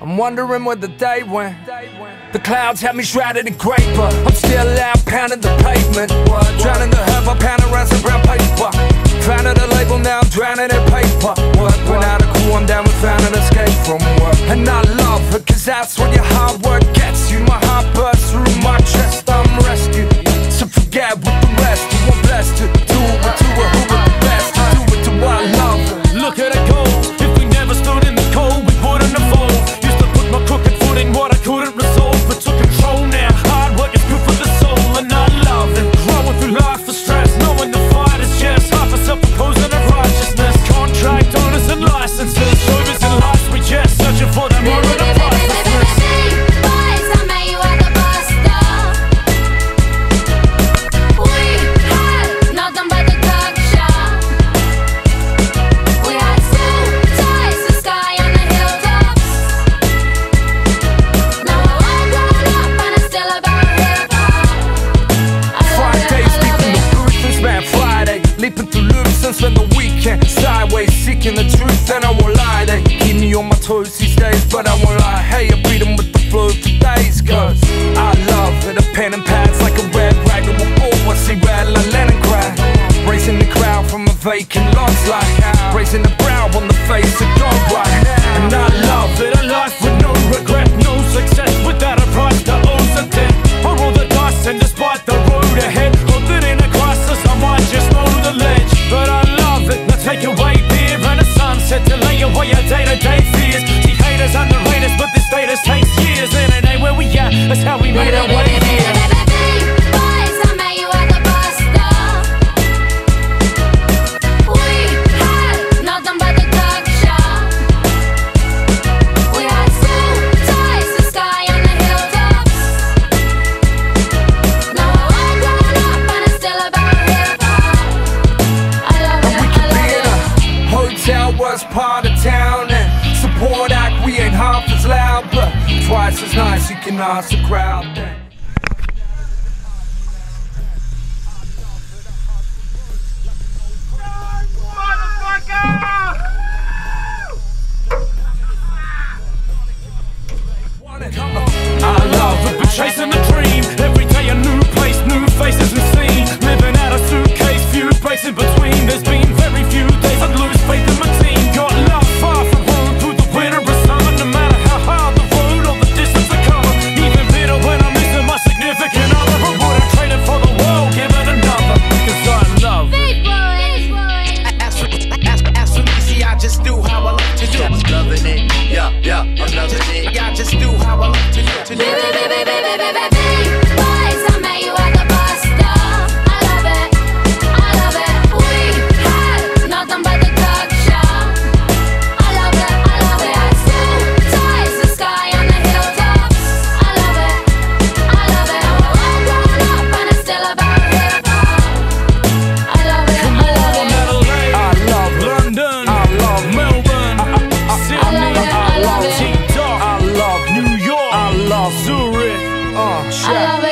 I'm wondering where the day went. The clouds have me shrouded in but I'm still out pounding the pavement. Drowning the herb, I pound around some brown paper. Founded a label, now I'm drowning in paper. Work, run out of cool, I'm down with found an escape from work. And I love it, cause that's what your hard work gets you. My heart bursts through my chest, I'm rescued. So forget what the rest, you want blessed to do it, do it, who sideways seeking the truth and I won't lie. They keep me on my toes these days but I won't lie. Hey I beat 'em with the flow for days cause I love it. A pen and pads like a red rag on a bull I see red like Leningrad racing the crowd from a vacant lots like raising the brow on the face of God right. And I love it, a life with no regret, part of town and support act we ain't half as loud but twice as nice you can ask the crowd then loving it. Yeah, yeah, I'm loving it. Yeah, just do how I like to do today. 是啊。